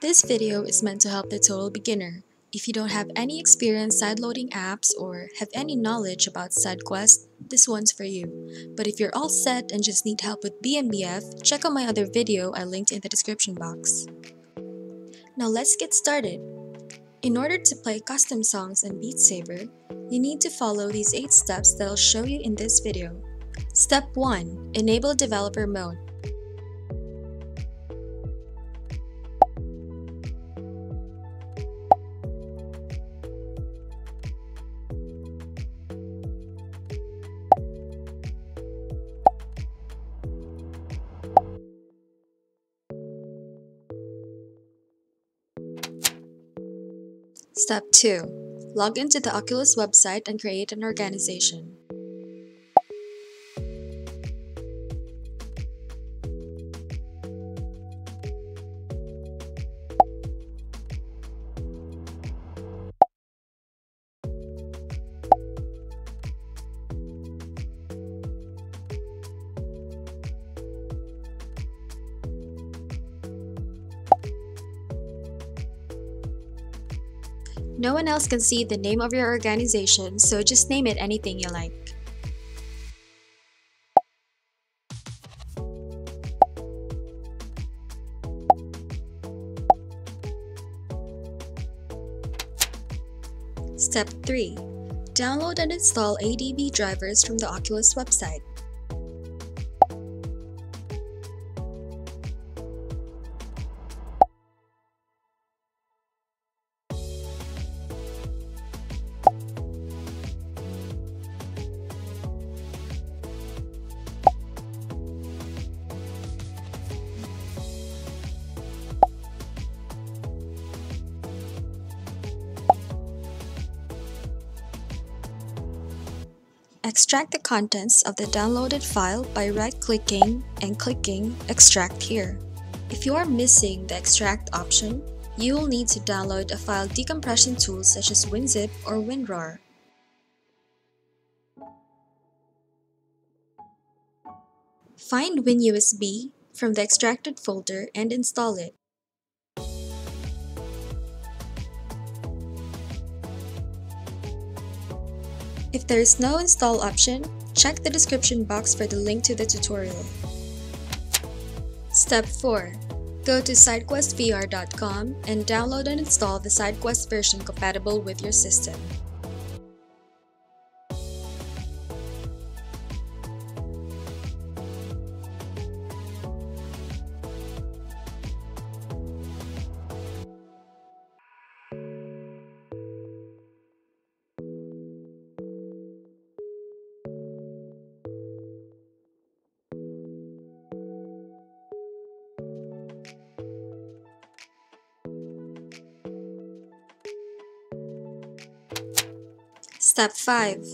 This video is meant to help the total beginner. If you don't have any experience sideloading apps or have any knowledge about SideQuest, this one's for you. But if you're all set and just need help with BMBF, check out my other video I linked in the description box. Now let's get started. In order to play custom songs on Beat Saber, you need to follow these 8 steps that I'll show you in this video. Step 1. Enable Developer Mode. Step 2. Log into the Oculus website and create an organization. No one else can see the name of your organization, so just name it anything you like. Step 3. Download and install ADB drivers from the Oculus website. Extract the contents of the downloaded file by right-clicking and clicking Extract here. If you are missing the Extract option, you will need to download a file decompression tool such as WinZip or WinRAR. Find WinUSB from the extracted folder and install it. If there is no install option, check the description box for the link to the tutorial. Step 4. Go to sidequestvr.com and download and install the SideQuest version compatible with your system. Step 5.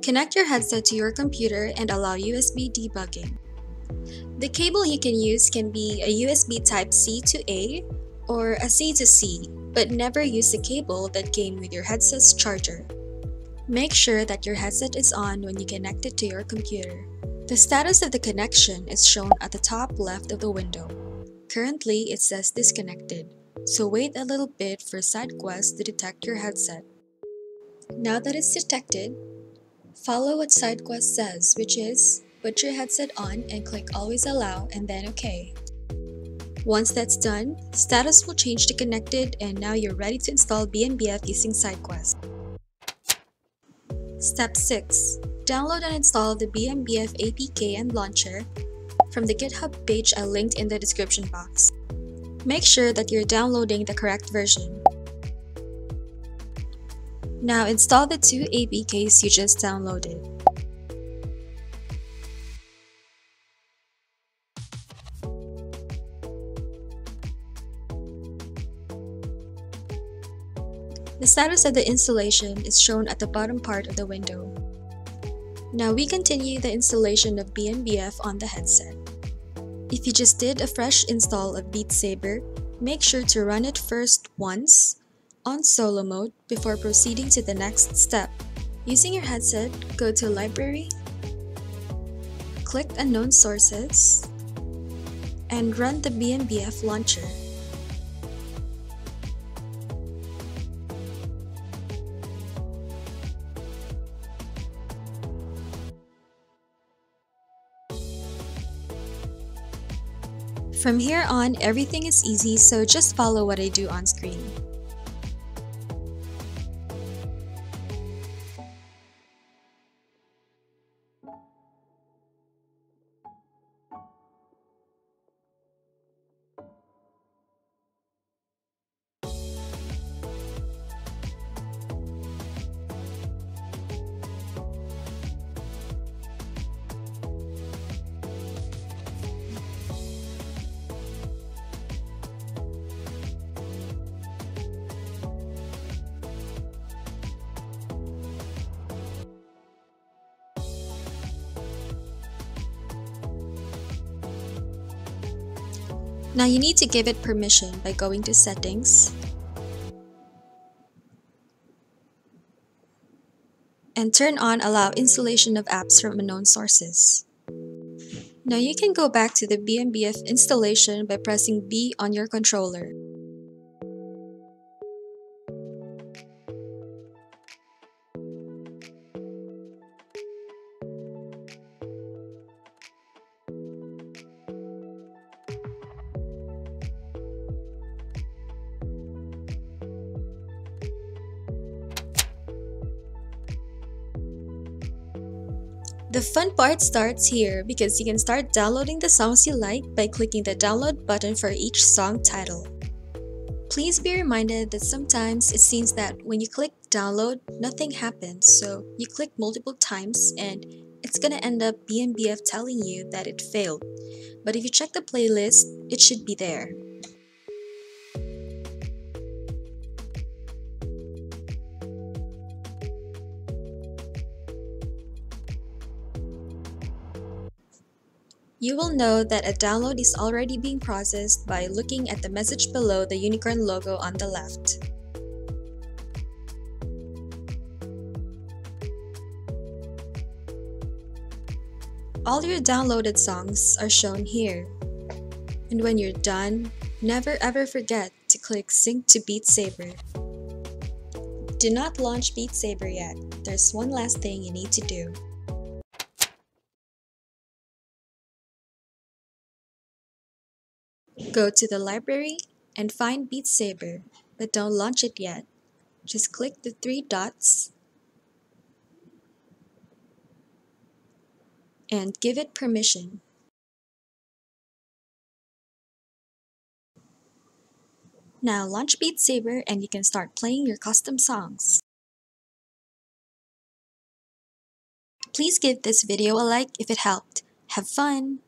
Connect your headset to your computer and allow USB debugging. The cable you can use can be a USB Type-C to A or a C to C, but never use the cable that came with your headset's charger. Make sure that your headset is on when you connect it to your computer. The status of the connection is shown at the top left of the window. Currently, it says disconnected, so wait a little bit for SideQuest to detect your headset. Now that it's detected, follow what SideQuest says, which is put your headset on and click always allow and then OK. Once that's done, status will change to connected and now you're ready to install BMBF using SideQuest. Step 6. Download and install the BMBF APK and launcher from the GitHub page I linked in the description box. Make sure that you're downloading the correct version. Now install the two APKs you just downloaded. The status of the installation is shown at the bottom part of the window. Now we continue the installation of BMBF on the headset. If you just did a fresh install of Beat Saber, make sure to run it first once on solo mode before proceeding to the next step. Using your headset, go to Library, click Unknown Sources, and run the BMBF launcher. From here on, everything is easy, so just follow what I do on screen. Now you need to give it permission by going to settings and turn on allow installation of apps from unknown sources. Now you can go back to the BMBF installation by pressing B on your controller. The fun part starts here because you can start downloading the songs you like by clicking the download button for each song title. Please be reminded that sometimes it seems that when you click download, nothing happens, so you click multiple times and it's gonna end up BMBF telling you that it failed. But if you check the playlist, it should be there. You will know that a download is already being processed by looking at the message below the unicorn logo on the left. All your downloaded songs are shown here. And when you're done, never ever forget to click Sync to Beat Saber. Do not launch Beat Saber yet, there's one last thing you need to do. Go to the library and find Beat Saber, but don't launch it yet. Just click the three dots and give it permission. Now launch Beat Saber and you can start playing your custom songs. Please give this video a like if it helped. Have fun!